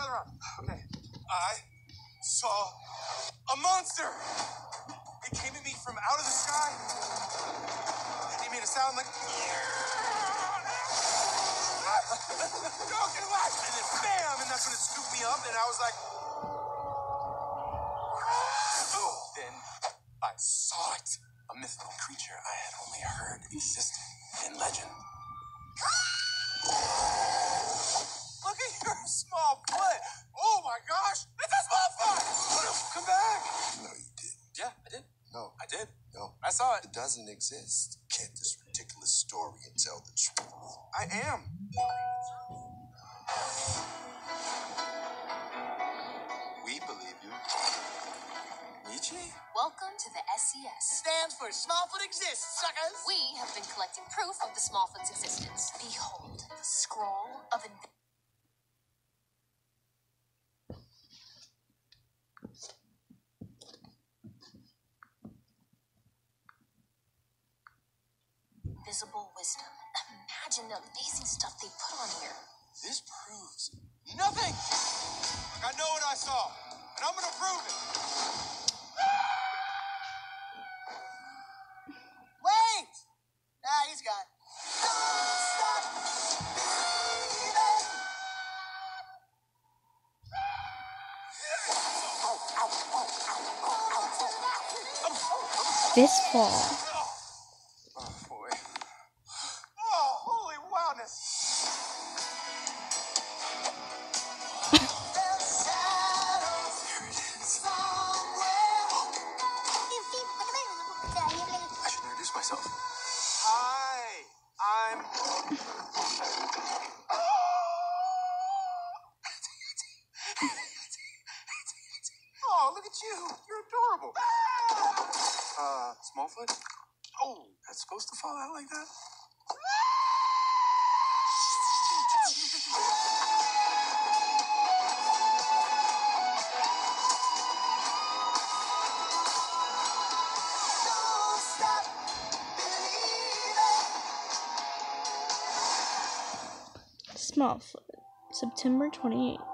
gather around. Okay. I saw a monster. It came at me from out of the sky. It made a sound like. And then bam! And that's when it scooped me up, and I was like. Then I saw it. A mythical creature I had only heard existed in legend. Look at your small saw it. It doesn't exist. Get this ridiculous story and tell the truth. I am. We believe you. Meechee? Welcome to the SES. Stands for Smallfoot Exists, suckers! We have been collecting proof of the Smallfoot's existence. Behold, the scroll of invisible wisdom. Imagine the amazing stuff they put on here. This proves nothing. Look, I know what I saw, and I'm gonna prove it. Wait! Ah, he's gone. This fall. Myself. Hi, I'm. Oh, look at you. You're adorable. Uh, Smallfoot? Oh, that's supposed to fall out like that? Smallfoot, September 28th.